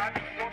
Happy birthday.